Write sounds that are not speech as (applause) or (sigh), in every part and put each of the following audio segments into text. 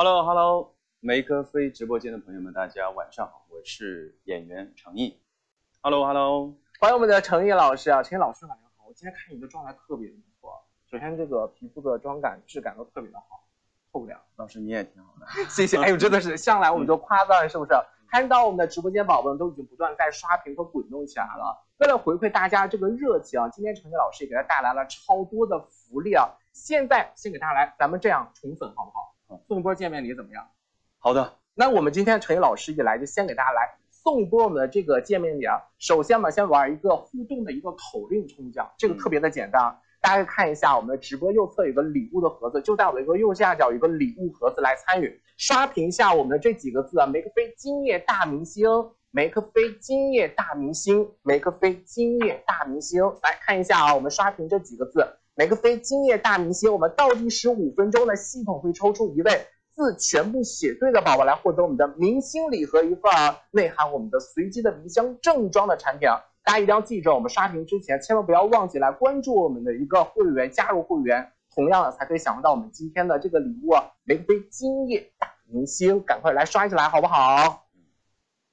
Hello Hello，梅科飞直播间的朋友们，大家晚上好，我是演员程毅。Hello Hello，欢迎我们的程毅老师啊，程毅老师晚上好。我今天看你的状态特别不错，首先这个皮肤的妆感质感都特别的好，透亮。老师你也挺好的，(laughs) 谢谢。哎呦，真的是向来我们都夸赞，是不是？看到我们的直播间宝宝们都已经不断在刷屏和滚动起来了。为了回馈大家这个热情啊，今天程毅老师也给大家带来了超多的福利啊！现在先给大家来，咱们这样宠粉好不好？送一波见面礼怎么样？好的。那我们今天陈毅老师一来就先给大家来送一波我们的这个见面礼啊！首先嘛，先玩一个互动的一个口令冲奖，这个特别的简单。大家看一下我们的直播右侧有个礼物的盒子，就在我的一个右下角有个礼物盒子来参与，刷屏一下我们的这几个字啊，梅克菲今夜大明星，梅克菲今夜大明星，梅克菲今夜大明星，来看一下啊，我们刷屏这几个字，梅克菲今夜大明星，我们倒计时五分钟呢系统会抽出一位字全部写对的宝宝来获得我们的明星礼盒一份啊，内含我们的随机的迷香正装的产品啊。大家一定要记着，我们刷屏之前千万不要忘记来关注我们的一个会员，加入会员，同样的才可以享受到我们今天的这个礼物——玫瑰今夜大明星，赶快来刷起来，好不好？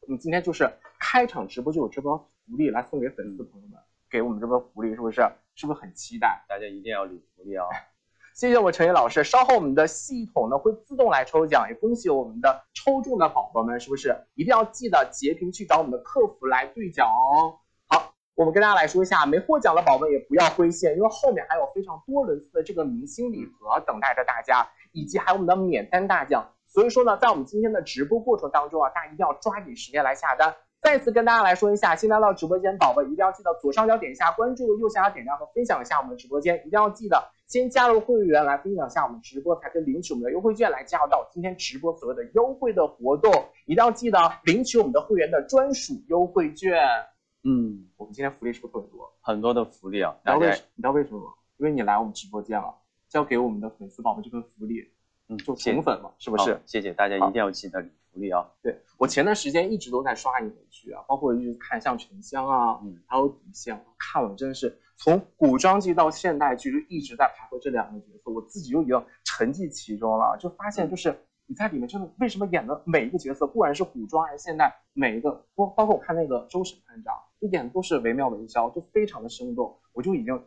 我们今天就是开场直播就有这波福利来送给粉丝朋友们，给我们这波福利是不是？是不是很期待？大家一定要领福利哦！(laughs) 谢谢我陈毅老师，稍后我们的系统呢会自动来抽奖，也恭喜我们的抽中的宝宝们，是不是？一定要记得截屏去找我们的客服来兑奖哦。好我们跟大家来说一下，没获奖的宝宝也不要灰心，因为后面还有非常多轮次的这个明星礼盒等待着大家，以及还有我们的免单大奖。所以说呢，在我们今天的直播过程当中啊，大家一定要抓紧时间来下单。再次跟大家来说一下，新来到直播间宝宝一定要记得左上角点一下关注，右下角点亮和分享一下我们的直播间，一定要记得先加入会员来分享一下我们直播，才可以领取我们的优惠券来加入到今天直播所有的优惠的活动。一定要记得领取我们的会员的专属优惠券。嗯，我们今天福利是不是特别多？很多的福利啊！你知道为你知道为什么吗？因为你来我们直播间了，交给我们的粉丝宝宝这份福利，嗯，就宠粉嘛，是不是？谢谢大家，一定要记得领福利啊！对我前段时间一直都在刷你的剧啊，包括一直看像沉香啊，嗯，还有底线，看了真的是从古装剧到现代剧，就一直在徘徊这两个角色，我自己就已经沉浸其中了，就发现就是。你在里面真的为什么演的每一个角色，不管是古装还是现代，每一个包包括我看那个周审判长，就演的都是惟妙惟肖，就非常的生动，我就已经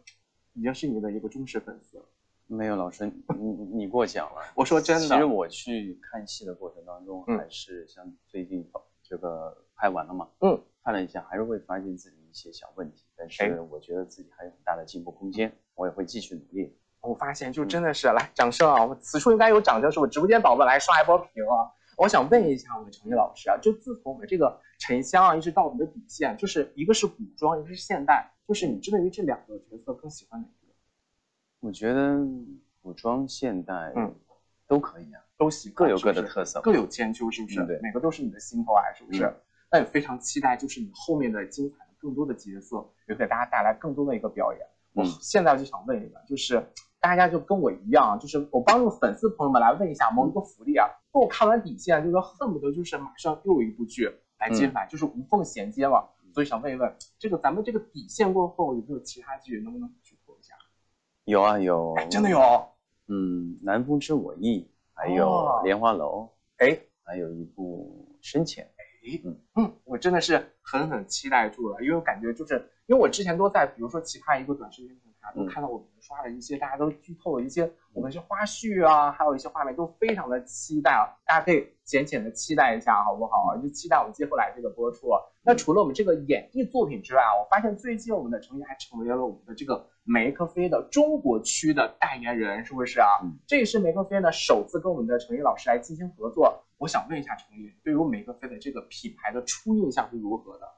已经是你的一个忠实粉丝了。没有老师，你你过奖了。我说真的，其实我去看戏的过程当中，还是像最近这个拍完了嘛，嗯，看了一下，还是会发现自己一些小问题，但是我觉得自己还有很大的进步空间，我也会继续努力。我发现就真的是来掌声啊！我此处应该有掌声，是我直播间宝宝来刷一波屏啊！我想问一下我们程毅老师啊，就自从我们这个沉香啊，一直到我们的底线，就是一个是古装，一个是现代，就是你针对于这两个角色更喜欢哪个？我觉得古装、现代，嗯，都可以啊，都喜各有各的特色，各有千秋，是不是？对，每个都是你的心头爱，是不是？那也非常期待，就是你后面的精彩的更多的角色，也给大家带来更多的一个表演。我现在就想问一个，就是。大家就跟我一样，就是我帮助粉丝朋友们来问一下某一个福利啊。我看完底线，就是恨不得就是马上又有一部剧来接来，就是无缝衔接了。所以想问一问，这个咱们这个底线过后有没有其他剧，能不能？有啊有，真的有。嗯，南风知我意，还有莲花楼，哎，还有一部深浅，哎，嗯嗯，我真的是狠狠期待住了，因为我感觉就是因为我之前都在比如说其他一个短视频平台都看到我们。刷了一些，大家都剧透了一些，我们一些花絮啊，还有一些画面都非常的期待啊，大家可以浅浅的期待一下，好不好？就期待我们接下来这个播出。那除了我们这个演绎作品之外啊，我发现最近我们的成毅还成为了我们的这个梅克菲的中国区的代言人，是不是啊？这也是梅克菲呢首次跟我们的成毅老师来进行合作。我想问一下成毅，对于梅克菲的这个品牌的初印象是如何的？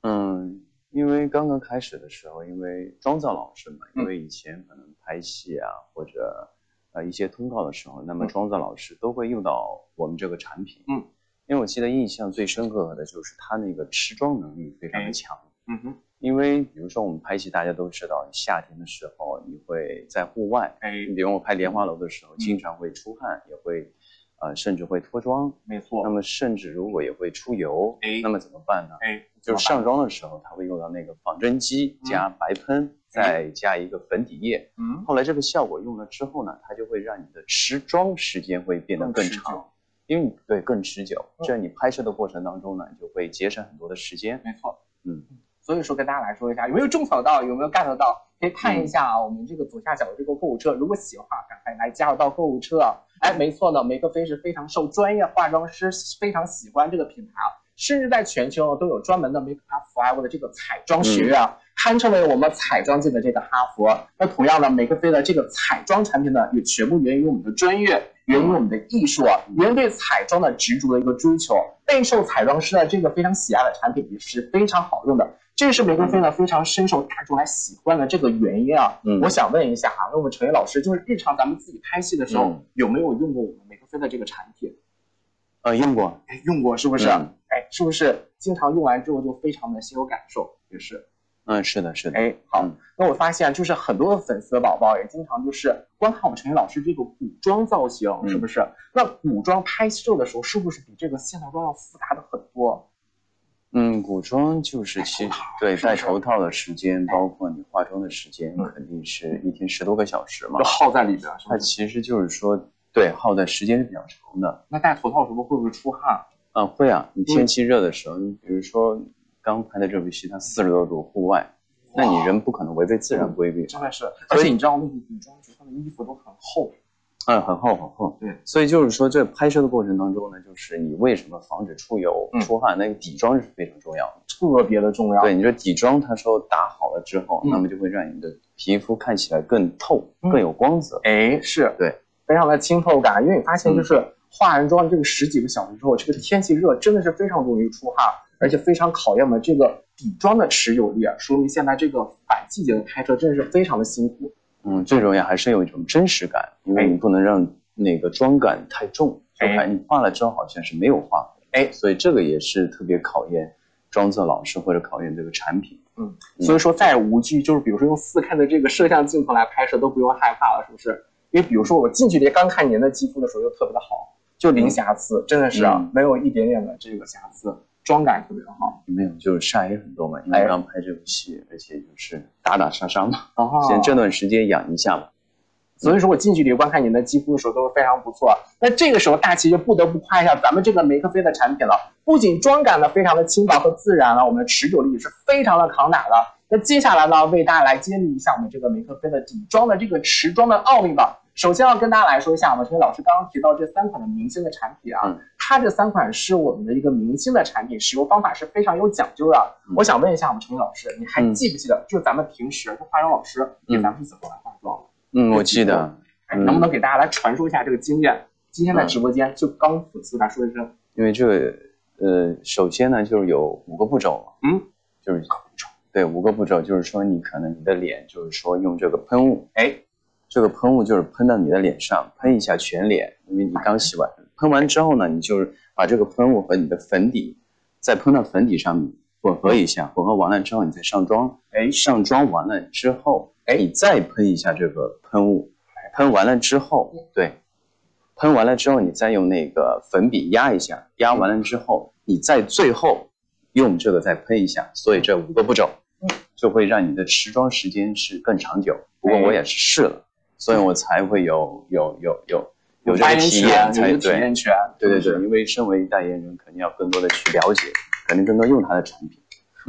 嗯。因为刚刚开始的时候，因为妆造老师嘛，因为以前可能拍戏啊或者呃一些通告的时候，那么妆造老师都会用到我们这个产品。嗯，因为我记得印象最深刻的就是他那个持妆能力非常的强。嗯哼，因为比如说我们拍戏，大家都知道夏天的时候你会在户外，哎，比如我拍莲花楼的时候，经常会出汗，也会呃，甚至会脱妆。没错。那么甚至如果也会出油，哎，那么怎么办呢？哎，就是上妆的时候，它会用到那个仿真机加白喷，再加一个粉底液。嗯。后来这个效果用了之后呢，它就会让你的持妆时间会变得更长，因为对更持久。这样你拍摄的过程当中呢，就会节省很多的时间。没错。嗯。所以说跟大家来说一下，有没有种草到？有没有 get 到？可以看一下啊，我们这个左下角的这个购物车，如果喜欢，赶快来加入到购物车。哎，没错呢，梅克菲是非常受专业化妆师非常喜欢这个品牌啊，甚至在全球都有专门的 Make Up Forever 的这个彩妆学院啊，堪称为我们彩妆界的这个哈佛。那同样呢，梅克菲的这个彩妆产品呢，也全部源于我们的专业，源于我们的艺术，源于对彩妆的执着的一个追求，备受彩妆师的这个非常喜爱的产品也是非常好用的。这是玫瑰菲呢非常深受大众来喜欢的这个原因啊。嗯，我想问一下啊，那我们陈烨老师，就是日常咱们自己拍戏的时候，有没有用过我们玫瑰菲的这个产品？呃，用过，哎，用过是不是？哎，是不是经常用完之后就非常的心有感受？也是。嗯，是的，是的。哎，好，那我发现就是很多的粉丝宝宝也经常就是观看我们陈宇老师这个古装造型，是不是？那古装拍摄的时候，是不是比这个现代装要复杂的很多？嗯，古装就是其对戴头套的时间，包括你化妆的时间，肯定是一天十多个小时嘛，就耗在里边。它其实就是说，对耗在时间是比较长的。那戴头套时候会不会出汗？啊，会啊。你天气热的时候，你比如说刚拍的这部戏，它四十多度户外，那你人不可能违背自然规律。真的是，而且你知道那个古装剧，他的衣服都很厚。嗯，很厚很厚。对，所以就是说，这拍摄的过程当中呢，就是你为什么防止出油、出汗，那个底妆是非常重要的，特别的重要。对，你说底妆，它说打好了之后，那么就会让你的皮肤看起来更透、更有光泽。哎，是对，非常的清透感。因为你发现，就是化完妆这个十几个小时之后，这个天气热，真的是非常容易出汗，而且非常考验我们这个底妆的持久力，说明现在这个反季节的拍摄真的是非常的辛苦。嗯，最重要还是有一种真实感，因为你不能让那个妆感太重，就看你化了之后好像是没有化，哎，所以这个也是特别考验妆造老师或者考验这个产品。嗯，所以说再无惧，就是比如说用四 K 的这个摄像镜头来拍摄都不用害怕了，是不是？因为比如说我近距离刚看您的肌肤的时候就特别的好，就零瑕疵，真的是啊，没有一点点的这个瑕疵。妆感特别好，没有，就是晒黑很多嘛，因为刚拍这部戏，而且就是打打杀杀嘛，先这段时间养一下嘛。所以说我近距离观看您的肌肤的时候都是非常不错。那这个时候大齐就不得不夸一下咱们这个梅克菲的产品了，不仅妆感呢非常的轻薄和自然了，我们的持久力也是非常的抗打的。那接下来呢，为大家来揭秘一下我们这个梅克菲的底妆的这个持妆的奥秘吧。首先要跟大家来说一下，我们陈老师刚刚提到这三款的明星的产品啊，它这三款是我们的一个明星的产品，使用方法是非常有讲究的。我想问一下我们陈老师，你还记不记得，就是咱们平时化妆老师给咱们是怎么来化妆？嗯，我记得。能不能给大家来传授一下这个经验？今天在直播间就刚粉丝来说一声。因为这个，呃，首先呢就是有五个步骤，嗯，就是对五个步骤，就是说你可能你的脸就是说用这个喷雾，哎。这个喷雾就是喷到你的脸上，喷一下全脸，因为你刚洗完。喷完之后呢，你就是把这个喷雾和你的粉底再喷到粉底上面混合一下，混合完了之后你再上妆。哎，上妆完了之后，哎，你再喷一下这个喷雾。喷完了之后，对，喷完了之后你再用那个粉笔压一下，压完了之后你再最后用这个再喷一下。所以这五个步骤，就会让你的持妆时间是更长久。不过我也是试了。所以我才会有有有有有这个体验，才对，对对对，因为身为代言人，肯定要更多的去了解，肯定更多用他的产品。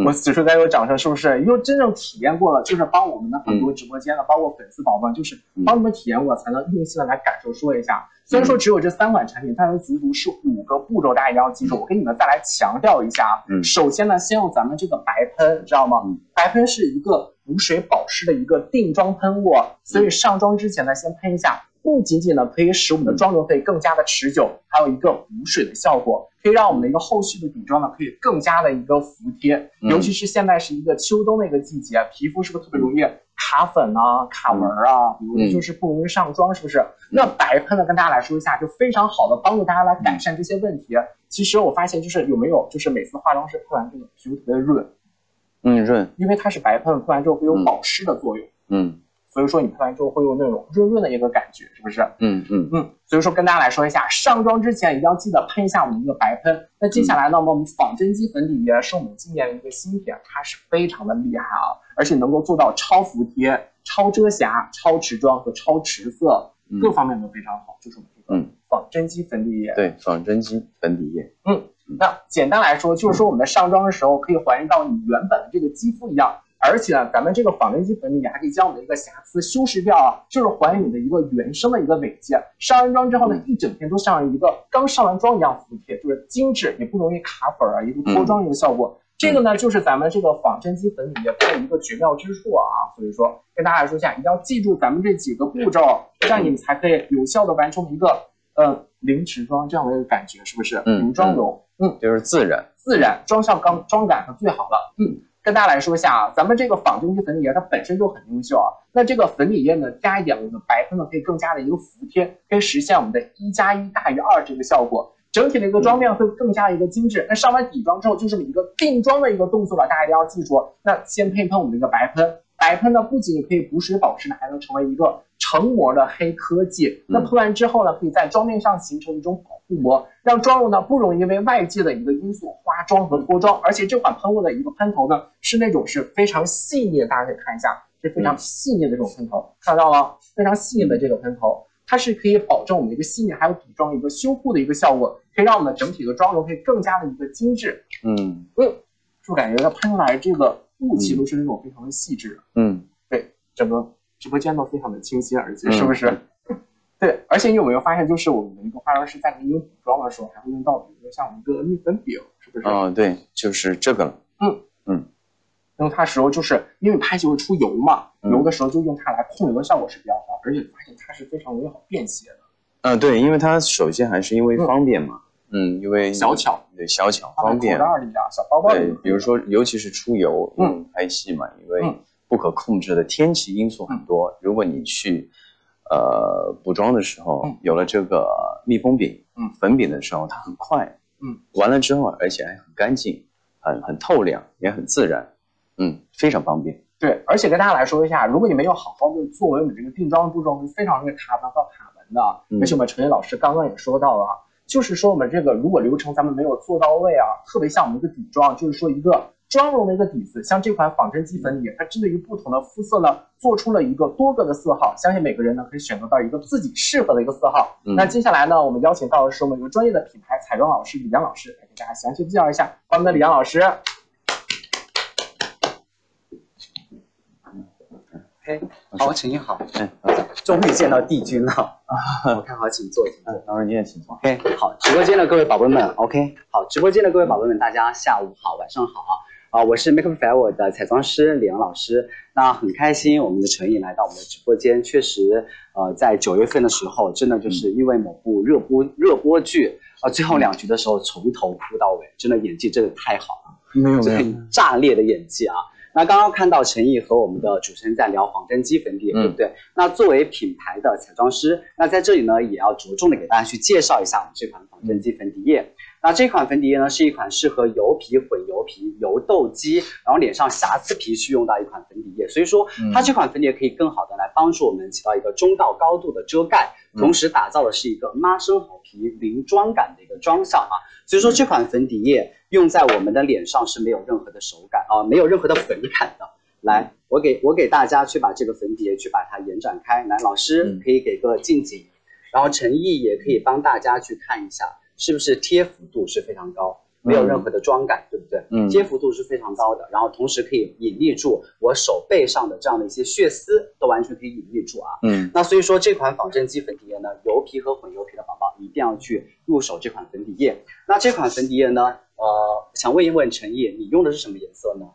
我此处该有掌声，是不是？因为真正体验过了，就是帮我们的很多直播间的，包括粉丝宝宝，就是帮你们体验过，才能用心的来感受说一下。虽然说只有这三款产品，但是足足是五个步骤，大家一定要记住。我给你们再来强调一下。嗯，首先呢，先用咱们这个白喷，知道吗？白喷是一个补水保湿的一个定妆喷雾，所以上妆之前呢，先喷一下。不仅仅呢可以使我们的妆容可以更加的持久，还有一个补水的效果，可以让我们的一个后续的底妆呢可以更加的一个服帖。尤其是现在是一个秋冬的一个季节，皮肤是不是特别容易卡粉啊、卡纹啊？比如就是不容易上妆，是不是？那白喷呢，跟大家来说一下，就非常好的帮助大家来改善这些问题。其实我发现就是有没有就是每次化妆师喷完这个皮肤特别润，嗯润，因为它是白喷，喷完之后会有保湿的作用。嗯。所以说你喷完之后会有那种润润的一个感觉，是不是？嗯嗯嗯，所以说跟大家来说一下，上妆之前一定要记得喷一下我们一个白喷。那接下来呢，我们仿真肌粉底液是我们今年的一个新品，它是非常的厉害啊，而且能够做到超服帖、超遮瑕、超持妆和超持色，嗯各方面都非常好，就是我们这个嗯仿真肌粉底液。对，仿真肌粉底液。那简单来说，就是说我们在上妆的时候可以还原到你原本的这个肌肤一样，而且呢，咱们这个仿真肌粉底液还可以将我们的一个瑕疵修饰掉啊，就是还原你的一个原生的一个美肌。上完妆之后呢，一整天都像一个刚上完妆一样服帖，就是精致，也不容易卡粉啊，一个脱妆一个效果。这个呢，就是咱们这个仿真肌粉底液它的一个绝妙之处啊，所以说跟大家来说一下，一定要记住咱们这几个步骤，这样你们才可以有效的完成一个呃零持妆这样的一个感觉，是不是？嗯零妆容，嗯，就是自然。自然，妆效刚妆感是最好了。嗯，跟大家来说一下啊，咱们这个仿真肌粉底液它本身就很优秀啊，那这个粉底液呢加一点我们的白喷呢，可以更加的一个服帖，可以实现我们的一加一大于二这个效果。整体的一个妆面会更加的一个精致。那上完底妆之后，就是一个定妆的一个动作了，大家一定要记住。那先喷一喷我们的一个白喷，白喷呢不仅可以补水保湿呢，还能成为一个成膜的黑科技。那喷完之后呢，可以在妆面上形成一种保护膜，让妆容呢不容易因为外界的一个因素花妆和脱妆。而且这款喷雾的一个喷头呢，是那种是非常细腻的，大家可以看一下，是非常细腻的这种喷头，看到了？非常细腻的这个喷头。它是可以保证我们一个细腻还有底妆一个修护的一个效果，可以让我们整体的妆容可以更加的一个精致。嗯嗯，就感觉它喷出来这个雾气都是那种非常的细致。嗯对，整个直播间都非常的清新，而且嗯是不是？(laughs) 对，而且你有没有发现，就是我们的一个化妆师在给你补妆的时候，还会用到比如说像我们一个蜜粉饼，是不是？哦，对，就是这个嗯。用它时候就是因为拍戏会出油嘛，嗯油的时候就用它来控油的效果是比较好，而且发现它是非常容易好便携的，嗯、对，因为它首先还是因为方便嘛。嗯，因为小巧，对小巧放在方便口。袋里啊，小包包里对，。比如说，尤其是出游，嗯嗯，拍戏嘛，因为嗯不可控制的天气因素很多。如果你去呃补妆的时候嗯，有了这个密封饼、嗯粉饼的时候，它很快，嗯，完了之后，而且还很干净，很很透亮，也很自然，嗯，非常方便。对，而且跟大家来说一下，如果你没有好好的作为我们这个定妆的步骤，是非常容易卡粉和卡纹的。嗯而且我们陈毅老师刚刚也说到了啊，就是说我们这个如果流程咱们没有做到位啊，特别像我们一个底妆，就是说一个妆容的一个底子，像这款仿真肌粉底，它针对于不同的肤色呢，做出了一个多个的色号，相信每个人呢可以选择到一个自己适合的一个色号。嗯那接下来呢，我们邀请到的是我们一个专业的品牌彩妆老师李阳老师来给大家详细介绍一下，欢迎我们的李阳老师。嘿，好，陈毅好，嗯，终于见到帝君了。(laughs) 我看好，请坐，请坐。嗯，当然你也请坐。OK，好，直播间的各位宝贝们，OK，好，直播间的各位宝贝们，大家下午好，晚上好啊！我是 Make Up Flower 的彩妆师李阳老师。那很开心，我们的陈毅来到我们的直播间。确实，呃，在九月份的时候，真的就是因为某部热播热播剧啊、最后两局的时候从头哭到尾，真的演技真的太好了。没有这很炸裂的演技啊！那刚刚看到陈毅和我们的主持人在聊仿真肌粉底对不对？那作为品牌的彩妆师，那在这里呢，也要着重的给大家去介绍一下我们这款仿真肌粉底液。那这款粉底液呢，是一款适合油皮、混油皮、油痘肌，然后脸上瑕疵皮去用到一款粉底液。所以说，它这款粉底液可以更好的来帮助我们起到一个中到高度的遮盖，嗯同时打造的是一个妈生好皮、零妆感的一个妆效啊。所以说这款粉底液用在我们的脸上是没有任何的手感啊，没有任何的粉感的。来，我给我给大家去把这个粉底液去把它延展开。来，老师嗯可以给个近景，然后陈毅也可以帮大家去看一下，是不是贴服度是非常高，没有任何的妆感，对不对？嗯贴幅度是非常高的，然后同时可以隐匿住我手背上的这样的一些血丝，都完全可以隐匿住啊。嗯那所以说这款仿真肌粉底液呢，油皮和混油皮的宝宝一定要去入手这款粉底液。那这款粉底液呢，呃，想问一问陈毅，你用的是什么颜色呢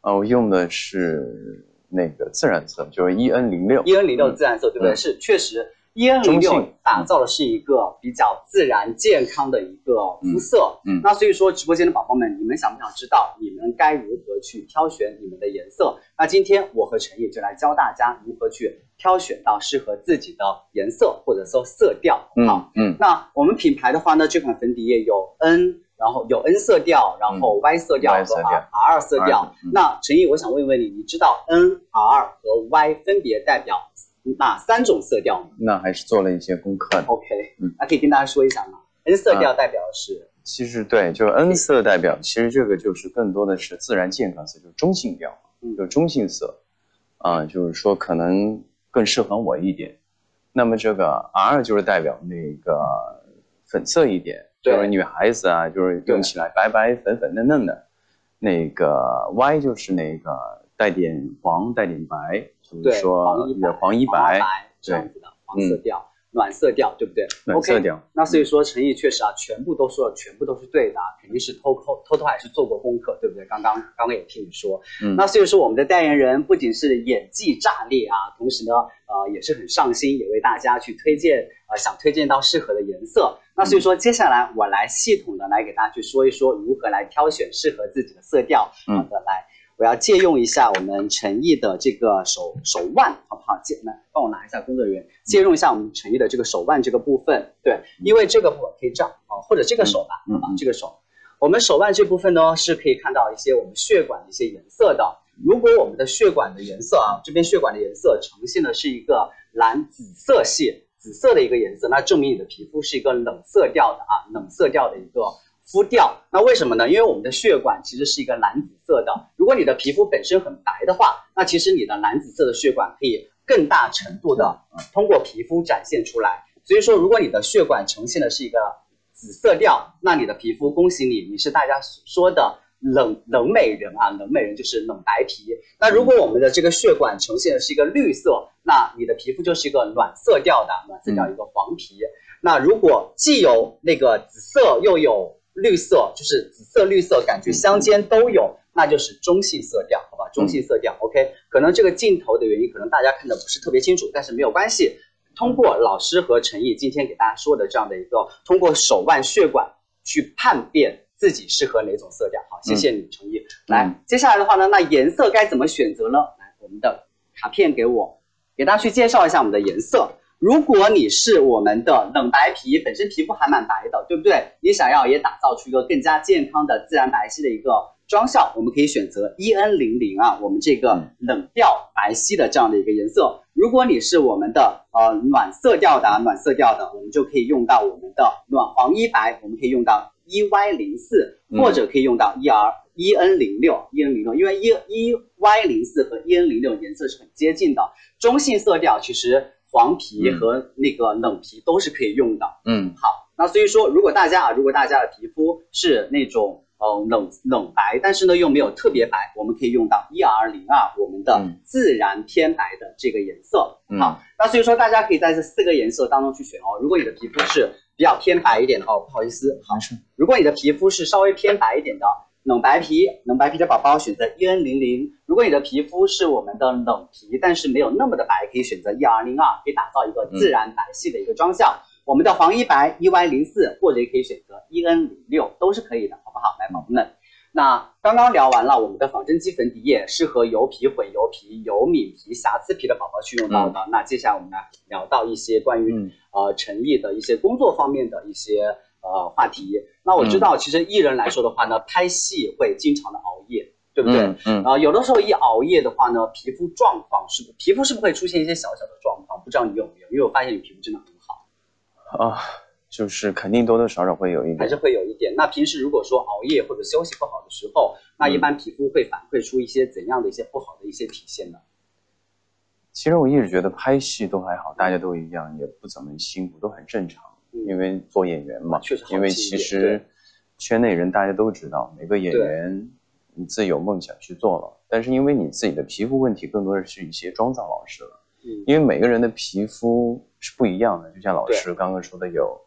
啊，我用的是那个自然色，就是 E N 零六。？E N 零六自然色，对不对？嗯是，确实 E N 零六打造的是一个比较自然健康的一个肤色。嗯嗯那所以说直播间的宝宝们，你们想不想知道你们该如何去挑选你们的颜色？那今天我和陈毅就来教大家如何去挑选到适合自己的颜色或者说色调。好，嗯嗯那我们品牌的话呢，这款粉底液有 N，然后有 N 色调，然后 Y 色调和 R 色调。嗯那陈毅，我想问问你，你知道 N、R 和 Y 分别代表哪三种色调呢那还是做了一些功课的。？OK，嗯那可以跟大家说一下吗？N 色调代表的是其实对，就是 N 色代表，其实这个就是更多的是自然健康色，就是中性调，嗯就是中性色，啊、就是说可能更适合我一点。那么这个 R 就是代表那个粉色一点，就是女孩子啊，就是用起来白白粉粉嫩嫩的。那个 Y 就是那个带点黄带点白，就对是说黄一白、黄一白、这样子的黄色调、暖色调，对不对？暖色 OK，调。那所以说陈毅确实啊，全部都说了，全部都是对的啊，肯定是偷偷偷偷还是做过功课，对不对？刚刚刚刚也听你说，嗯那所以说我们的代言人不仅是演技炸裂啊，同时呢，呃，也是很上心，也为大家去推荐，呃，想推荐到适合的颜色。那所以说，接下来我来系统的来给大家去说一说如何来挑选适合自己的色调。嗯好的，来，我要借用一下我们陈毅的这个手手腕，好不好？借来帮我拿一下工作人员，借用一下我们陈毅的这个手腕这个部分。对，因为这个部分可以这样啊，或者这个手吧，嗯好吧，这个手。我们手腕这部分呢，是可以看到一些我们血管的一些颜色的。如果我们的血管的颜色啊，这边血管的颜色呈现的是一个蓝紫色系，紫色的一个颜色，那证明你的皮肤是一个冷色调的啊，冷色调的一个肤调。那为什么呢？因为我们的血管其实是一个蓝紫色的。如果你的皮肤本身很白的话，那其实你的蓝紫色的血管可以更大程度的通过皮肤展现出来。所以说，如果你的血管呈现的是一个紫色调，那你的皮肤，恭喜你，你是大家所说的冷冷美人啊，冷美人就是冷白皮。那如果我们的这个血管呈现的是一个绿色，那你的皮肤就是一个暖色调的，暖色调一个黄皮。那如果既有那个紫色又有绿色，就是紫色绿色感觉相间都有，那就是中性色调，好吧？中性色调、o k 可能这个镜头的原因，可能大家看的不是特别清楚，但是没有关系。通过老师和陈毅今天给大家说的这样的一个，通过手腕血管去判别自己适合哪种色调。好，谢谢你，陈毅。来嗯，接下来的话呢，那颜色该怎么选择呢？来，我们的卡片给我，给大家去介绍一下我们的颜色。如果你是我们的冷白皮，本身皮肤还蛮白的，对不对？你想要也打造出一个更加健康的自然白皙的一个妆效，我们可以选择 EN 零零啊，我们这个冷调白皙的这样的一个颜色。如果你是我们的呃暖色调的啊，暖色调的，我们就可以用到我们的暖黄一白，我们可以用到 EY 零四，嗯或者可以用到 ER EN 零六 EN 零六，因为 E EY 零四和 EN 零六颜色是很接近的，中性色调其实黄皮嗯和那个冷皮都是可以用的。嗯好，那所以说，如果大家啊，如果大家的皮肤是那种呃冷冷白，但是呢又没有特别白，我们可以用到 ER 零二我们的嗯自然偏白的这个颜色。嗯好，那所以说大家可以在这四个颜色当中去选哦。如果你的皮肤是比较偏白一点的哦，不好意思，好，如果你的皮肤是稍微偏白一点的冷白皮，冷白皮的宝宝选择 EN 零零。如果你的皮肤是我们的冷皮，但是没有那么的白，可以选择 ER 零二，可以打造一个自然白皙的一个妆效。我们的黄一白 EY 零四，或者也可以选择 EN 零六，都是可以的，好不好？来，宝宝们。那刚刚聊完了我们的仿真肌粉底液，适合油皮、混油皮、油敏皮、瑕疵皮的宝宝去用到的。那接下来我们来聊到一些关于、嗯呃陈毅的一些工作方面的一些呃话题。那我知道，其实艺人来说的话呢，拍戏会经常的熬夜，对不对？嗯嗯啊、有的时候一熬夜的话呢，皮肤状况是不皮肤是不是会出现一些小小的状况？不知道你有没有？因为我发现你皮肤真的很好，啊，就是肯定多多少少会有一点还是。会有一点。那平时如果说熬夜或者休息不好的时候，那一般皮肤会反馈出一些怎样的一些不好的一些体现呢？其实我一直觉得拍戏都还好，大家都一样，也不怎么辛苦，都很正常。嗯因为做演员嘛，确实好因为其实圈内人大家都知道，每个演员你自己有梦想去做了，但是因为你自己的皮肤问题，更多的是一些妆造老师了。嗯因为每个人的皮肤是不一样的，就像老师刚刚说的，有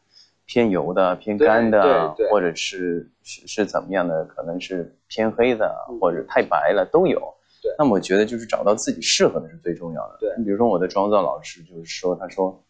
偏油的、偏干的，或者是是是怎么样的，可能是偏黑的，嗯或者太白了都有。对那么我觉得就是找到自己适合的是最重要的。对你比如说我的妆造老师就是说，他说，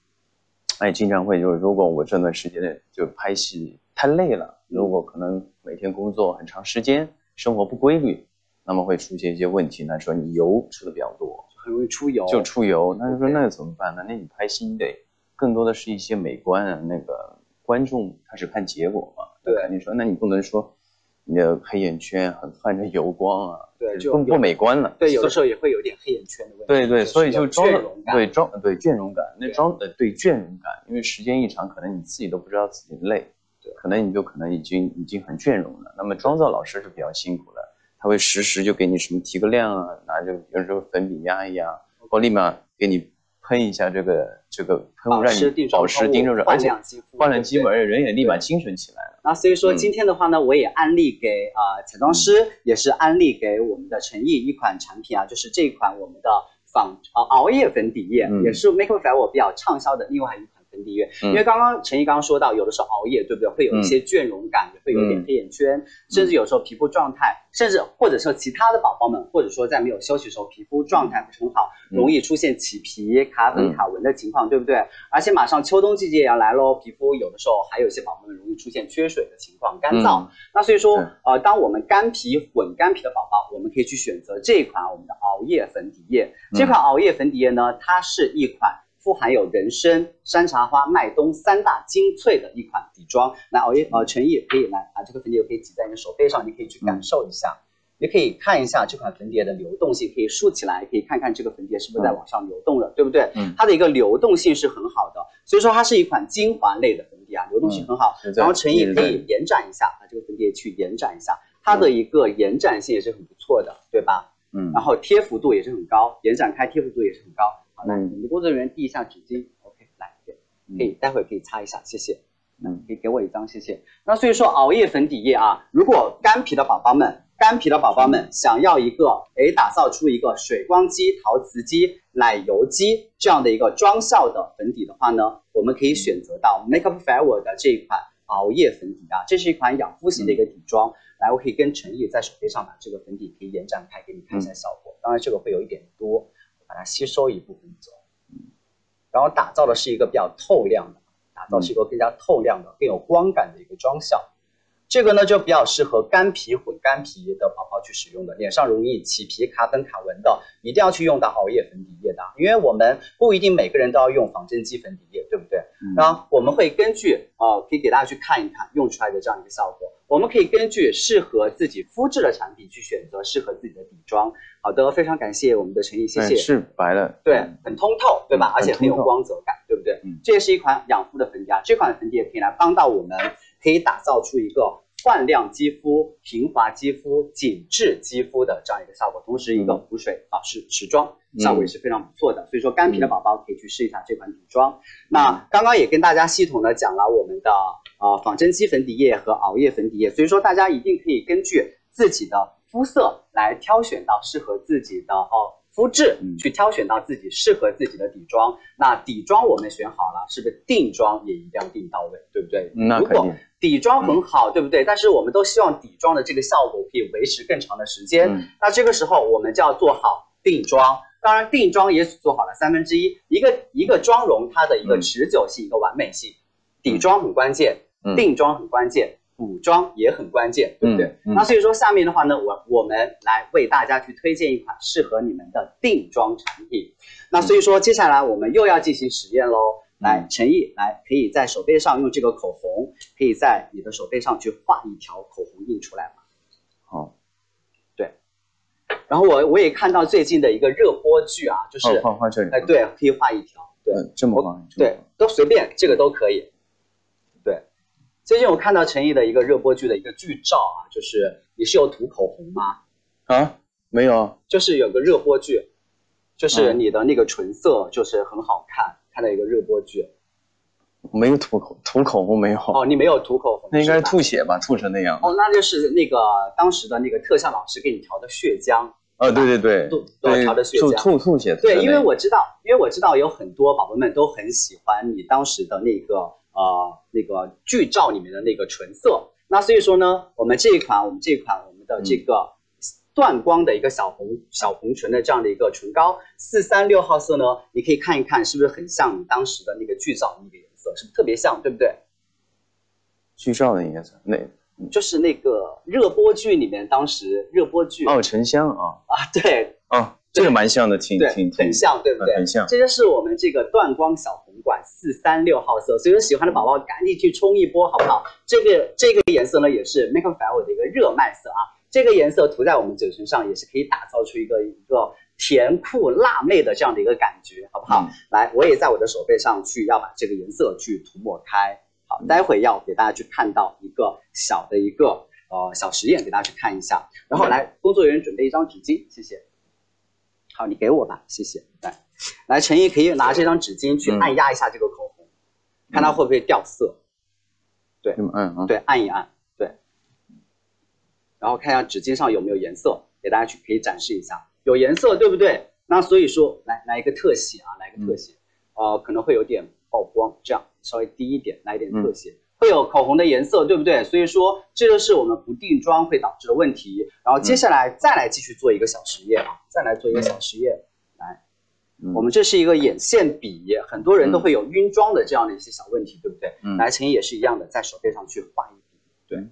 哎，经常会就是如果我这段时间内就拍戏太累了，嗯如果可能每天工作很长时间，生活不规律，那么会出现一些问题。那说你油吃的比较多，很容易出油，就出油，那就说那怎么办呢？那你拍戏你得更多的是一些美观啊，那个观众他是看结果嘛，对肯定说，那你不能说你的黑眼圈很泛着油光啊，对，就不不美观了。对，有的时候也会有点黑眼圈的问题。对对，所以就妆。对妆对倦容感，那妆呃对倦容感，因为时间一长，可能你自己都不知道自己累，对可能你就可能已经已经很倦容了。那么妆造老师是比较辛苦的，他会实时就给你什么提个亮啊，拿着比如说粉笔压一压，或立马给你喷一下这个这个喷雾，让你保湿定妆，而焕且亮肌肤，焕亮肌肤，而且人也立马精神起来了。那所以说嗯。今天的话呢，我也安利给啊、呃彩妆师，也是安利给我们的陈毅一款产品啊，就是这一款我们的仿呃熬夜粉底液，嗯。也是 Make Up For 我比较畅销的另外一款粉底液。嗯因为刚刚陈毅刚刚说到，有的时候熬夜，对不对？会有一些倦容感，也会有点嗯黑眼圈，甚至有时候皮肤状态，甚至或者说其他的宝宝们，或者说在没有休息的时候，皮肤状态不是很好，嗯容易出现起皮、卡粉、卡纹的情况，对不对？而且马上秋冬季节也要来喽，皮肤有的时候还有一些宝宝们容易出现缺水的情况，干燥。嗯那所以说，呃，当我们干皮、混干皮的宝宝，我们可以去选择这一款我们的熬夜粉底液。嗯这款熬夜粉底液呢，它是一款富含有人参、山茶花、麦冬三大精粹的一款底妆。来，熬夜呃，陈毅可以来把这个粉底液可以挤在你的手背上，你可以去感受一下。也可以看一下这款粉底液的流动性，可以竖起来，可以看看这个粉底液是不是在往上流动了，对不对？嗯它的一个流动性是很好的，所以说它是一款精华类的粉底啊，流动性很好。然后陈毅可以延展一下，把这个粉底液去延展一下，它的一个延展性也是很不错的，对吧？嗯，然后贴服度也是很高，延展开贴服度也是很高。好，来，嗯我们工作人员递一下纸巾，OK，来，对，可以，待会儿可以擦一下，谢谢。嗯，可以给我一张，谢谢。那所以说熬夜粉底液啊，如果干皮的宝宝们，干皮的宝宝们想要一个，哎，打造出一个水光肌、陶瓷肌、奶油肌这样的一个妆效的粉底的话呢，我们可以选择到 Make Up Forever 的这一款熬夜粉底啊，这是一款养肤型的一个底妆。来，我可以跟陈毅在手背上把这个粉底可以延展开，给你看一下效果。当然这个会有一点多，把它吸收一部分走。然后打造的是一个比较透亮的，打造是一个更加透亮的、更有光感的一个妆效。这个呢就比较适合干皮、混干皮的宝宝去使用的，脸上容易起皮、卡粉、卡纹的，一定要去用到熬夜粉底液的，因为我们不一定每个人都要用仿真肌粉底液，对不对？嗯然后我们会根据呃，可以给大家去看一看用出来的这样一个效果。我们可以根据适合自己肤质的产品去选择适合自己的底妆。好的，非常感谢我们的陈毅，谢谢。哎是白的，对嗯，很通透，对吧？嗯而且很有光泽感，对不对？嗯这也是一款养肤的粉底啊。这款粉底也可以来帮到我们，可以打造出一个焕亮肌肤、平滑肌肤、紧致肌肤的这样一个效果，同时一个嗯补水保湿持妆效果也是非常不错的。所以说干皮的宝宝可以去试一下这款底妆。那刚刚也跟大家系统的讲了我们的呃仿真肌粉底液和熬夜粉底液，所以说大家一定可以根据自己的肤色来挑选到适合自己的哦。肤质嗯去挑选到自己适合自己的底妆，那底妆我们选好了，是不是定妆也一定要定到位，对不对？如果嗯那肯定，底妆很好，对不对？但是我们都希望底妆的这个效果可以维持更长的时间，嗯那这个时候我们就要做好定妆。当然，定妆也只做好了三分之一，一个一个妆容它的一个嗯持久性、一个完美性，底妆很关键，嗯定妆很关键，补妆也很关键，对不对？嗯嗯那所以说下面的话呢，我我们来为大家去推荐一款适合你们的定妆产品。那所以说接下来我们又要进行实验喽。来，嗯陈毅，来，可以在手背上用这个口红，可以在你的手背上去画一条口红印出来吗。好，对然后我我也看到最近的一个热播剧啊，就是哦画画这里，哎，对，可以画一条，对嗯，这么画，对，都随便，这个都可以。对，最近我看到陈毅的一个热播剧的一个剧照啊，就是你是有涂口红吗？啊，没有，就是有个热播剧，就是嗯你的那个唇色就是很好看，看到一个热播剧。没有涂口涂口红没有，哦，你没有涂口红，那应该是吐血吧，吐成那样。哦，那就是那个当时的那个特效老师给你调的血浆，哦，对对对，调的血吐浆。吐吐血，对，因为我知道，因为我知道有很多宝宝们都很喜欢你当时的那个呃那个剧照里面的那个唇色。那所以说呢，我们这一款我们这一款我们的这个断光的一个小红小红唇的这样的一个唇膏，四三六号色呢，你可以看一看是不是很像你当时的那个剧照那个颜色，是不是特别像，对不对？剧照的颜色，那就是那个热播剧里面当时热播剧哦沉香啊啊，对，哦，这个蛮像的，挺，挺挺很像，对不对？很像。这就是我们这个断光小红管四三六号色，所以说喜欢的宝宝赶紧去冲一波，好不好？这个这个颜色呢，也是 Make Up Forever 的一个热卖色啊。这个颜色涂在我们嘴唇上，也是可以打造出一个一个甜酷辣妹的这样的一个感觉，好不好？嗯来，我也在我的手背上去要把这个颜色去涂抹开。好，待会要给大家去看到一个小的一个呃小实验，给大家去看一下。然后来，工作人员准备一张纸巾，谢谢。好，你给我吧，谢谢。来，来，陈毅可以拿这张纸巾去嗯按压一下这个口红，看它会不会掉色。嗯嗯嗯，对，按一按，对。然后看一下纸巾上有没有颜色，给大家去可以展示一下，有颜色，对不对？那所以说，来来一个特写啊，来一个特写，呃，可能会有点曝光，这样稍微低一点，来一点特写，会有口红的颜色，对不对？所以说，这就是我们不定妆会导致的问题。然后接下来再来继续做一个小实验啊，再来做一个小实验，来。嗯我们这是一个眼线笔，很多人都会有晕妆的这样的一些小问题，对不对？嗯来，陈毅也是一样的，在手背上去画一笔。对，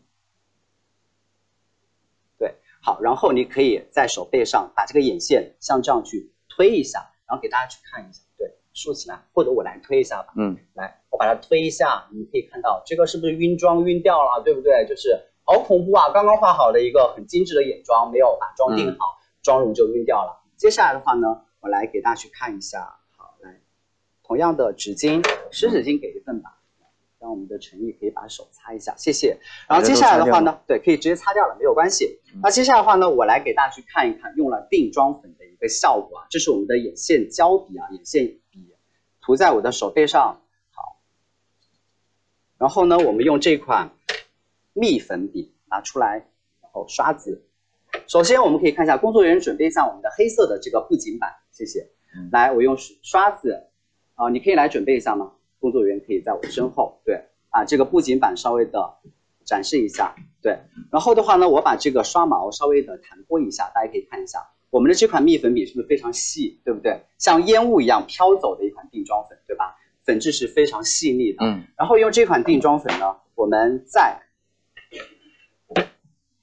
对，好，然后你可以在手背上把这个眼线像这样去推一下，然后给大家去看一下，对，竖起来，或者我来推一下吧。嗯来，我把它推一下，你可以看到这个是不是晕妆晕掉了，对不对？就是好恐怖啊！刚刚画好的一个很精致的眼妆，没有把妆定好，妆容就晕掉了。接下来的话呢，我来给大家去看一下，好，来，同样的纸巾，湿纸巾给一份吧，让我们的陈毅可以把手擦一下，谢谢。然后接下来的话呢，对，可以直接擦掉了，没有关系。那接下来的话呢，我来给大家去看一看用了定妆粉的一个效果啊，这是我们的眼线胶笔啊，眼线笔涂在我的手背上，好。然后呢，我们用这款蜜粉笔拿出来，然后刷子。首先我们可以看一下，工作人员准备一下我们的黑色的这个布景板，谢谢。嗯来，我用刷子，啊、你可以来准备一下吗？工作人员可以在我身后，对，把这个布景板稍微的展示一下，对。然后的话呢，我把这个刷毛稍微的弹拨一下，大家可以看一下，我们的这款蜜粉笔是不是非常细，对不对？像烟雾一样飘走的一款定妆粉，对吧？粉质是非常细腻的。嗯然后用这款定妆粉呢，我们在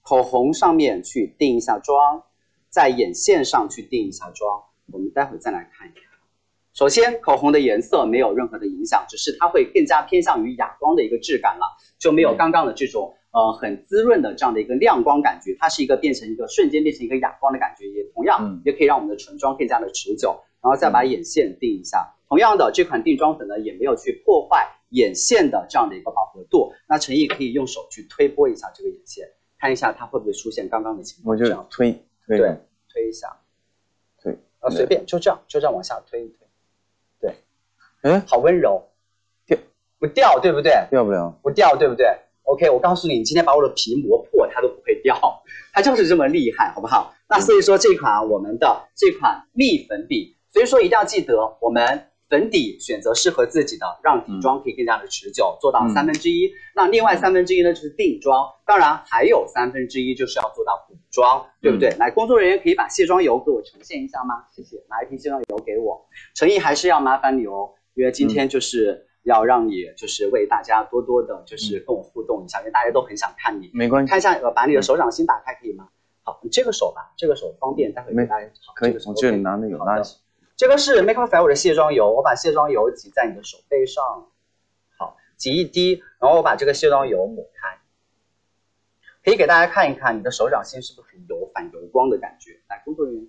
口红上面去定一下妆，在眼线上去定一下妆。我们待会再来看一看。首先，口红的颜色没有任何的影响，只是它会更加偏向于哑光的一个质感了，就没有刚刚的这种呃很滋润的这样的一个亮光感觉，它是一个变成一个瞬间变成一个哑光的感觉，也同样嗯也可以让我们的唇妆更加的持久。然后再把眼线定一下，同样的这款定妆粉呢也没有去破坏眼线的这样的一个饱和度。那陈毅可以用手去推拨一下这个眼线，看一下它会不会出现刚刚的情况。我就这样推推对推一下，推，呃随便就这样就这样往下推一推，对，哎，好温柔，掉不掉对不对？掉不了？不掉，对不对？OK，我告诉你，你今天把我的皮磨破，它都不会掉，它就是这么厉害，好不好？那所以说这款我们的这款蜜粉笔，所以说一定要记得，我们粉底选择适合自己的，让底妆可以更加的持久，做到嗯三分之一。那另外三分之一呢就是定妆，当然还有三分之一就是要做到补妆，对不对？来，工作人员可以把卸妆油给我呈现一下吗？谢谢，拿一瓶卸妆油给我。诚意还是要麻烦你哦，因为今天就是要让你就是为大家多多的，就是跟我互动一下，因为大家都很想看你。没关系看，一下，呃，把你的手掌心打开可以吗？好，你这个手吧，这个手方便，待会没给大家。好可以这个，手我这里拿的有好的垃圾。这个是 Make Up Forever 的卸妆油，我把卸妆油挤在你的手背上，好，挤一滴，然后我把这个卸妆油抹开，可以给大家看一看你的手掌心是不是很油、反油光的感觉。来，工作人员，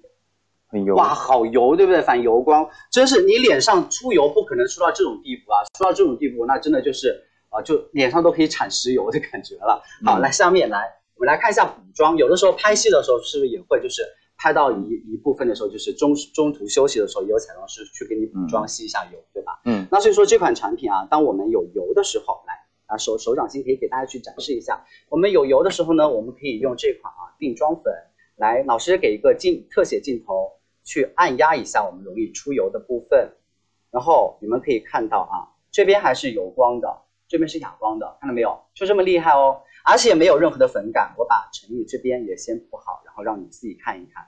很油。哇，好油，对不对？反油光，真是你脸上出油不可能出到这种地步啊！出到这种地步，那真的就是啊、就脸上都可以产石油的感觉了。好，嗯来下面来，我们来看一下补妆。有的时候拍戏的时候，是不是也会就是拍到一一部分的时候，就是中中途休息的时候，也有彩妆师去给你补妆、吸一下油，对吧？嗯那所以说这款产品啊，当我们有油的时候，来啊手手掌心可以给大家去展示一下。我们有油的时候呢，我们可以用这款啊定妆粉来，老师给一个镜特写镜头去按压一下我们容易出油的部分，然后你们可以看到啊，这边还是油光的，这边是哑光的，看到没有？就这么厉害哦，而且没有任何的粉感。我把陈毅这边也先补好，然后让你自己看一看。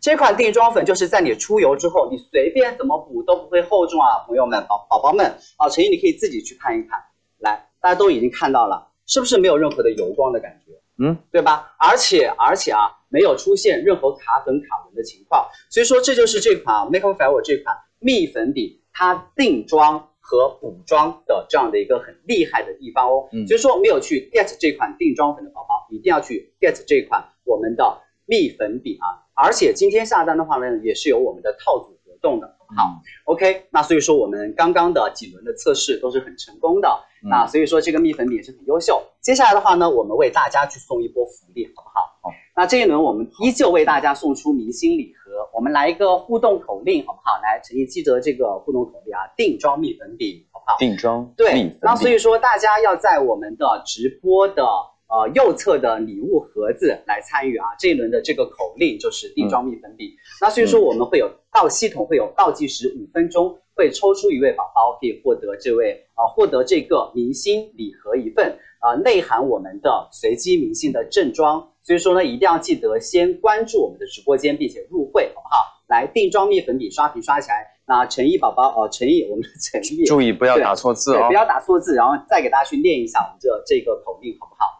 这款定妆粉就是在你出油之后，你随便怎么补都不会厚重啊，朋友们、宝宝宝们啊，陈毅你可以自己去看一看。来，大家都已经看到了，是不是没有任何的油光的感觉？嗯，对吧？而且而且啊，没有出现任何卡粉卡纹的情况，所以说这就是这款 Make Up For Ever 这款蜜粉笔它定妆和补妆的这样的一个很厉害的地方哦。嗯所以说没有去 get 这款定妆粉的宝宝，一定要去 get 这款我们的蜜粉笔啊！而且今天下单的话呢，也是有我们的套组活动的，好不好？OK，那所以说我们刚刚的几轮的测试都是很成功的，嗯那所以说这个蜜粉饼也是很优秀。接下来的话呢，我们为大家去送一波福利，好不好？好。那这一轮我们依旧为大家送出明星礼盒，我们来一个互动口令，好不好？来，陈毅记得这个互动口令啊，定妆蜜粉饼，好不好？定妆对，那所以，说大家要在我们的直播的呃右侧的礼物盒子来参与啊。这一轮的这个口令就是定妆蜜粉笔。那所以说我们会有倒系统会有倒计时五分钟，会抽出一位宝宝可以获得这位啊、呃获得这个明星礼盒一份啊、呃内含我们的随机明星的正装。所以说呢，一定要记得先关注我们的直播间，并且入会，好不好？来定妆蜜粉笔刷屏刷起来。那陈毅宝宝哦，陈毅，我们的陈毅，注意不要打错字对，哦不。要打错字，然后再给大家去练一下我们这这个口令，好不好？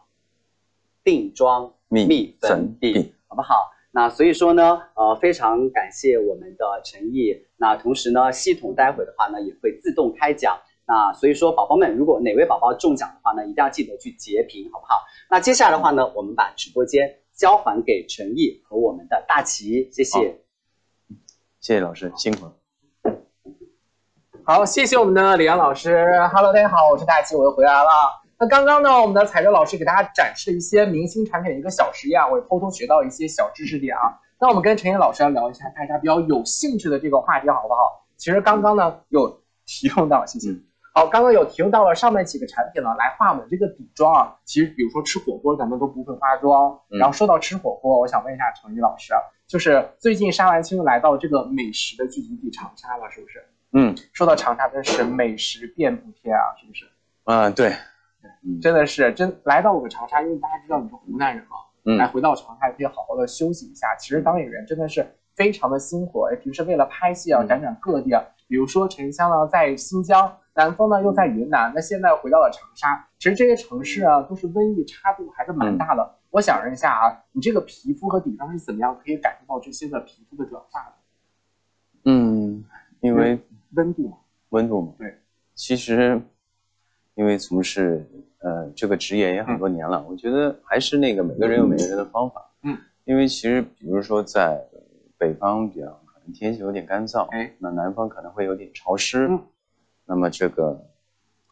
定妆蜜蜜粉粉笔笔，好不好？那所以说呢，呃，非常感谢我们的陈毅。那同时呢，系统待会的话呢也会自动开奖。那所以说，宝宝们，如果哪位宝宝中奖的话呢，一定要记得去截屏，好不好？那接下来的话呢，我们把直播间交还给陈毅和我们的大齐，谢谢。谢谢老师，辛苦了。好，谢谢我们的李阳老师。Hello，大家好，我是大齐，我又回来了。那刚刚呢，我们的彩哲老师给大家展示了一些明星产品的一个小实验，我也偷偷学到一些小知识点啊。那我们跟陈岩老师来聊一下大家比较有兴趣的这个话题，好不好？其实刚刚呢有提用到，谢谢。嗯好，刚刚有提用到了上面几个产品呢，来画我们这个底妆啊。其实比如说吃火锅，咱们都不会化妆。嗯然后说到吃火锅，我想问一下程宇老师啊，就是最近沙兰青来到这个美食的聚集地长沙了，是不是？嗯说到长沙，真是美食遍布天啊，是不是？嗯，对，嗯真的是真来到我们长沙，因为大家知道你是湖南人嘛，来嗯回到长沙也可以好好的休息一下。其实当演员真的是非常的辛苦，哎，平时为了拍戏啊，嗯辗转各地啊，比如说沉香呢在新疆，南风呢又在云南，那现在回到了长沙。其实这些城市啊，都是瘟疫差度还是蛮大的。我想问一下啊，你这个皮肤和底妆是怎么样可以感受到这些的皮肤的转化的嗯，因为温度嘛？温度嘛，对，其实因为从事呃这个职业也很多年了，我觉得还是那个每个人有每个人的方法，嗯，因为其实比如说在北方比较可能天气有点干燥，哎，那南方可能会有点潮湿，嗯，那么这个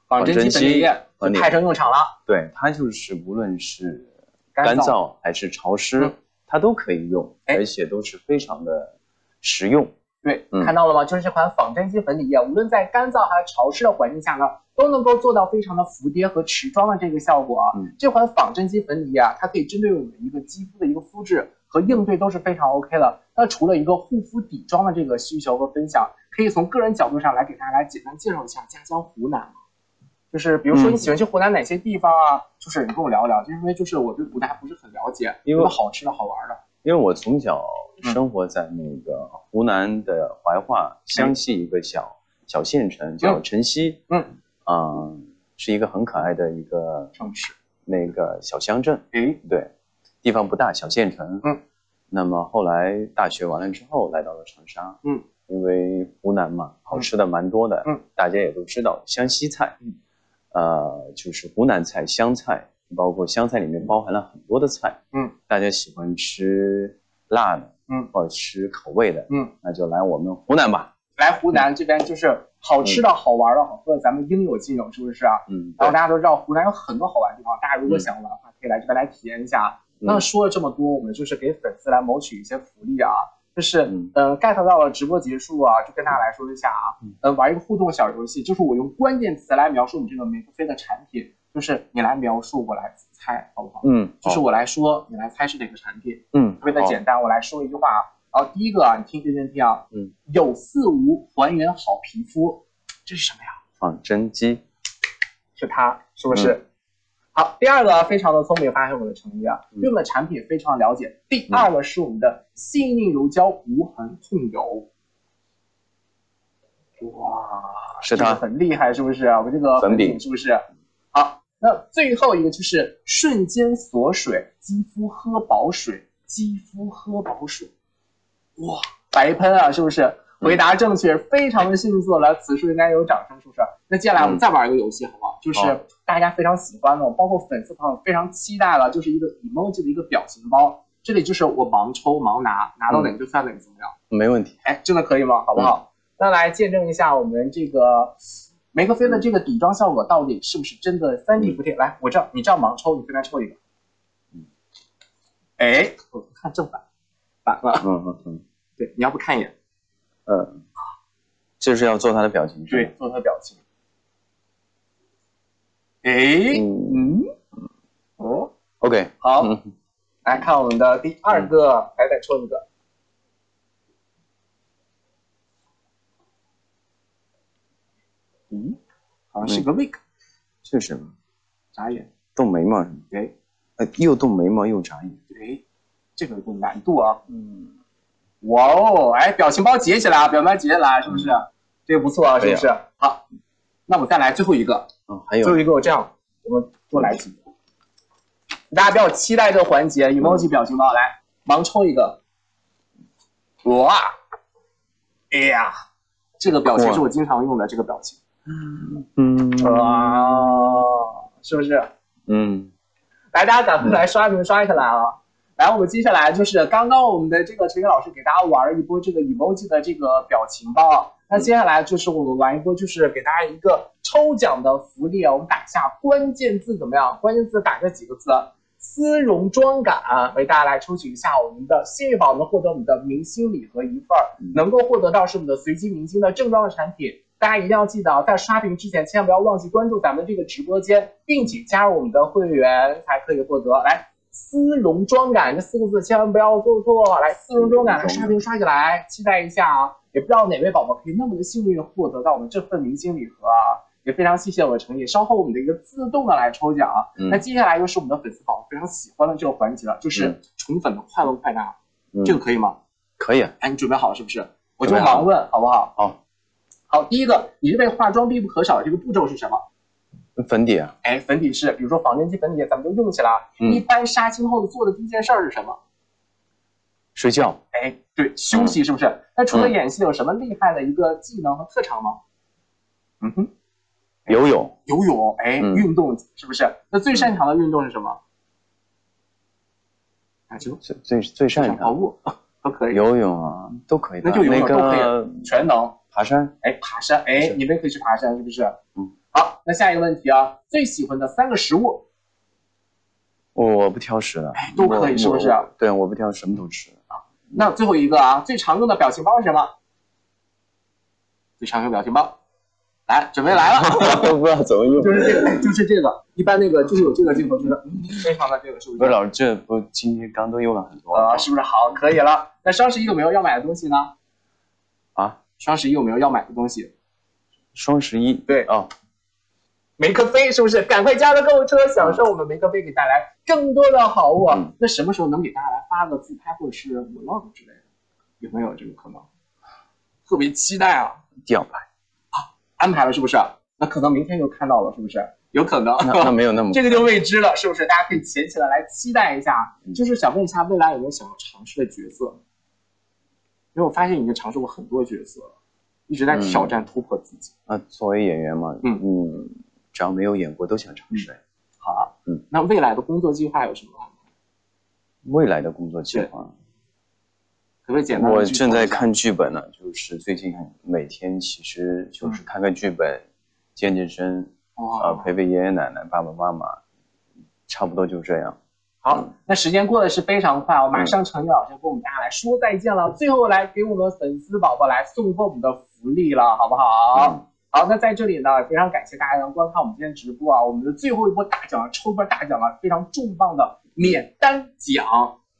仿真机粉底液就派上用场了，对它就是无论是干干燥还是潮湿，嗯它都可以用，哎而且都是非常的实用。对，嗯看到了吗？就是这款仿真机粉底液，无论在干燥还是潮湿的环境下呢，都能够做到非常的服帖和持妆的这个效果啊。嗯这款仿真肌粉底液啊，它可以针对我们一个肌肤的一个肤质和应对都是非常 OK 的。那除了一个护肤底妆的这个需求和分享，可以从个人角度上来给大家来简单介绍一下家乡湖南。就是比如说嗯你喜欢去湖南哪些地方啊？就是你跟我聊一聊，就因为就是我对湖南不是很了解，因为有好吃的好玩的。因为我从小生活在那个湖南的怀化湘西一个小小县城，叫城西，嗯，啊、是一个很可爱的一个城市，那个小乡镇，诶，对，地方不大，小县城，嗯，那么后来大学完了之后来到了长沙，嗯，因为湖南嘛，好吃的蛮多的，嗯，大家也都知道湘西菜，嗯，呃，就是湖南菜、湘菜，包括湘菜里面包含了很多的菜，嗯，大家喜欢吃辣的，嗯，或者吃口味的，嗯，那就来我们湖南吧，来湖南这边就是好吃的好玩的好喝的，咱们应有尽有，是不是啊？嗯，然后大家都知道湖南有很多好玩的地方，大家如果嗯想玩的话，可以来这边来体验一下那说了这么多，我们就是给粉丝来谋取一些福利啊，就是嗯呃 get 到了直播结束啊，就跟大家来说一下啊嗯，呃玩一个互动小游戏，就是我用关键词来描述你这个玫瑰飞的产品，就是你来描述，我来猜，好不好？嗯，就是我来说，你来猜是哪个产品。嗯，特别的简单，我来说一句话啊。然后第一个啊，你听认真听啊，嗯，有四无还原好皮肤，这是什么呀？仿真机，是它，是不是？嗯好，第二个啊，非常的聪明，发现我的诚意啊，嗯对我们的产品非常了解。第二个是我们的细腻柔焦无痕控油，哇，是它很厉害，是不是？我们这个粉饼饼是不是？好，那最后一个就是瞬间锁水，肌肤喝饱水，肌肤喝饱水，哇，白喷啊，是不是？回答正确，非常的迅速了，此处应该有掌声，是不是？那接下来我们再玩一个游戏，好不好？就是大家非常喜欢的，包括粉丝朋友非常期待了，就是一个 emoji 的一个表情包。这里就是我盲抽盲拿，拿到哪个就算哪个，怎么样？没问题。哎，真的可以吗？好不好？那来见证一下我们这个梅克菲的这个底妆效果到底是不是真的三 D 服帖？来，我这样，你这样盲抽，你随便抽一个。哎，我看正反，反了。嗯嗯嗯对，你要不看一眼，嗯，就是要做他的表情。对，，做他的表情。哎，嗯嗯，哦，，OK，好，嗯来看我们的第二个，来再抽一个。嗯，好像是个 wig，这是什么？眨眼。动眉毛是吗？对呃，又动眉毛又眨眼。对，这个有点难度啊。嗯，哇哦，哎，表情包截起来啊，表情包截起来，是不是？这个不错啊，是不是？好，那我再来最后一个，嗯，还有最后一个我这样，我们多来几个。大家比较期待这个环节，emoji 表情包，来盲抽一个。哇，哎呀，这个表情是我经常用的这个表情。嗯哇，是不是？嗯来，大家赶快来刷屏刷起来啊！来，我们接下来就是刚刚我们的这个陈宇老师给大家玩了一波这个 emoji 的这个表情包，那接下来就是我们玩一波，就是给大家一个抽奖的福利啊！我们打一下关键字怎么样？关键字打这几个字：丝绒妆感，为大家来抽取一下我们的幸运宝能获得我们的明星礼盒一份儿，能够获得到是我们的随机明星的正装的产品。大家一定要记得啊，在刷屏之前，千万不要忘记关注咱们这个直播间，并且加入我们的会员，才可以获得来丝绒妆感这四个字，千万不要做错。来，丝绒妆感来刷屏刷起来，期待一下啊！也不知道哪位宝宝可以那么的幸运获得到我们这份明星礼盒啊！也非常谢谢我的诚意，稍后我们的一个自动的来抽奖啊。嗯那接下来又是我们的粉丝宝宝非常喜欢的这个环节了，就是嗯宠粉的快问快答，嗯，这个可以吗？可以啊。哎，你准备好了是不是？我就盲问好不好？好，好，第一个，你认为化妆必不可少的这个步骤是什么？粉底啊，哎，粉底是，比如说仿真肌粉底，咱们就用起来。嗯一般杀青后做的第一件事儿是什么？睡觉。哎，对，休息是不是？那除了演戏，有什么厉害的一个技能和特长吗？嗯哼，游泳，游泳，哎，嗯运动是不是？那最擅长的运动是什么？打球、最最最擅长跑步 (laughs) 都可以。游泳啊，都可以。那就游泳都可以，全能。爬山，哎，爬山，哎，你们也可以去爬山，是不是？嗯。好，那下一个问题啊，最喜欢的三个食物，我不挑食的，哎都可以是不是对，我不挑，什么都吃啊。那最后一个啊，最常用的表情包是什么？最常用表情包，来，准备来了，(laughs) 都不知道怎么用。(laughs) 就是这个，就是这个。一般那个就是有这个镜头，就是嗯非常的这个，是不是？不是老师，这不今天刚都用了很多啊，是不是好？可以了。那双十一有没有要买的东西呢？啊？双十一有没有要买的东西？双十一对哦，梅克菲是不是？赶快加入购物车，享受我们梅克菲给带来更多的好物啊！嗯那什么时候能给大家来发个自拍或者是 vlog 之类的？有没有这个可能？特别期待啊！吊牌，安排了是不是？那可能明天就看到了，是不是？有可能。那那没有那么 (laughs) 这个就未知了，是不是？大家可以捡起来来期待一下。嗯就是想问一下，未来有没有想要尝试的角色？因为我发现你已经尝试过很多角色了，一直在挑战突破自己。啊。作为演员嘛，嗯嗯，只要没有演过都想尝试。好啊，嗯，那未来的工作计划有什么安排？未来的工作计划，可不可以简单我正在看剧本呢，就是最近每天其实就是看看剧本，健健身，啊呃，陪陪爷爷奶奶、爸爸妈妈，差不多就这样。好，那时间过得是非常快哦，马上程宇老师跟我们大家来说再见了。最后来给我们粉丝宝宝来送份我们的福利了，好不好？嗯好，那在这里呢，非常感谢大家能观看我们今天直播啊，我们的最后一波大奖抽一波大奖了，非常重磅的免单奖，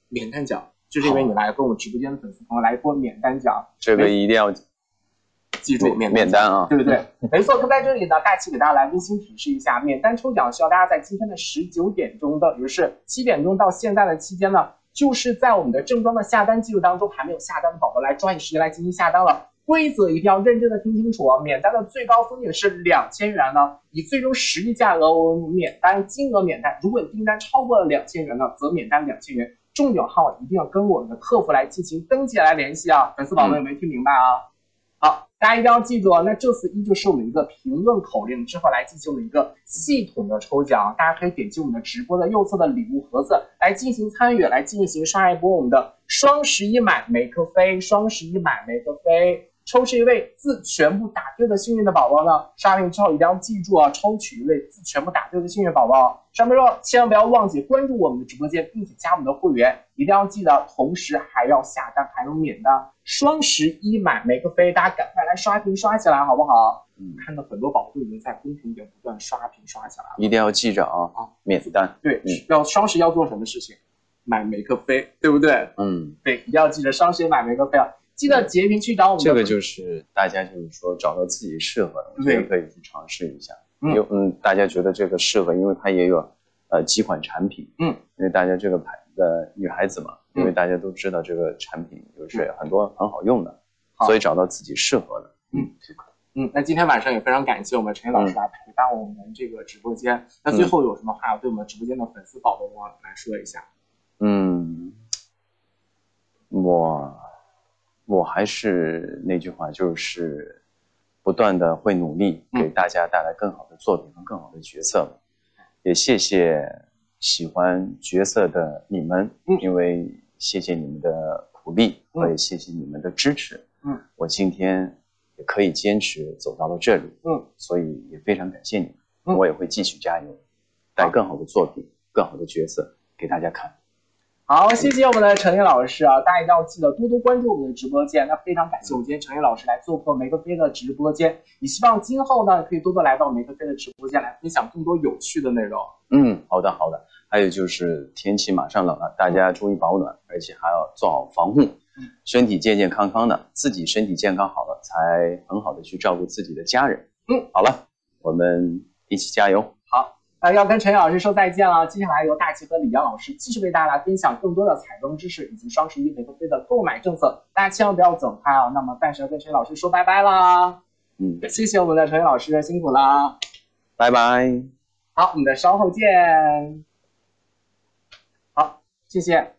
免单奖就是因为你来跟我们直播间的粉丝朋友来一波免单奖，这个一定要记住免免单啊，对不对？没错，那在这里呢，大齐给大家来温馨提示一下，免单抽奖需要大家在今天的十九点钟的，也就是七点钟到现在的期间呢，就是在我们的正装的下单记录当中还没有下单的宝宝来抓紧时间来进行下单了。规则一定要认真的听清楚啊！免单的最高封顶是两千元呢，以最终实际价格为免单金额免单。如果你订单超过了两千元呢，则免单两千元。重点号一定要跟我们的客服来进行登记来联系啊！粉丝宝们有没有听明白啊？好，大家一定要记住啊！那这次依旧是我们一个评论口令之后来进行我们一个系统的抽奖，大家可以点击我们的直播的右侧的礼物盒子来进行参与，来进行刷一波我们的双十一买梅克菲，双十一买梅克菲。抽取一位字全部打对的幸运的宝宝呢，刷屏之后一定要记住啊，抽取一位字全部打对的幸运宝宝。上面说千万不要忘记关注我们的直播间，并且加我们的会员，一定要记得，同时还要下单，还有免单。双十一买梅克飞，大家赶快来刷屏刷起来，好不好？嗯，看到很多宝宝都已经在公屏里不断刷屏刷起来了，一定要记着啊啊，免单。对，要双十一要做什么事情？买梅克飞，对不对？嗯，对，一定要记得双十一买梅克飞啊。记得截屏去找我们。这个就是大家就是说找到自己适合的，这个可以去尝试一下。有嗯，大家觉得这个适合，因为它也有呃几款产品。嗯，因为大家这个牌的女孩子嘛，因为大家都知道这个产品就是很多很好用的，所以找到自己适合的。嗯，嗯，那今天晚上也非常感谢我们陈毅老师来陪伴我们这个直播间。那最后有什么话要对我们直播间的粉丝宝宝们来说一下？嗯，我。我还是那句话，就是不断的会努力，给大家带来更好的作品和更好的角色。也谢谢喜欢角色的你们，因为谢谢你们的鼓励，我也谢谢你们的支持。嗯，我今天也可以坚持走到了这里。嗯，所以也非常感谢你们，我也会继续加油，带更好的作品、更好的角色给大家看。好，谢谢我们的陈毅老师啊！大家一定要记得多多关注我们的直播间。那非常感谢我们今天陈毅老师来做客梅克菲的直播间，也希望今后呢可以多多来到梅克菲的直播间来分享更多有趣的内容。嗯，好的好的。还有就是天气马上冷了，大家注意保暖，而且还要做好防护，身体健健康康的，自己身体健康好了，才很好的去照顾自己的家人。嗯，好了，我们一起加油。要跟陈老师说再见了。接下来由大齐和李阳老师继续为大家来分享更多的彩妆知识以及双十一玫瑰费的购买政策，大家千万不要走开啊！那么暂时要跟陈老师说拜拜啦。嗯，谢谢我们的陈老师，辛苦了，拜拜。好，我们的稍后见。好，谢谢。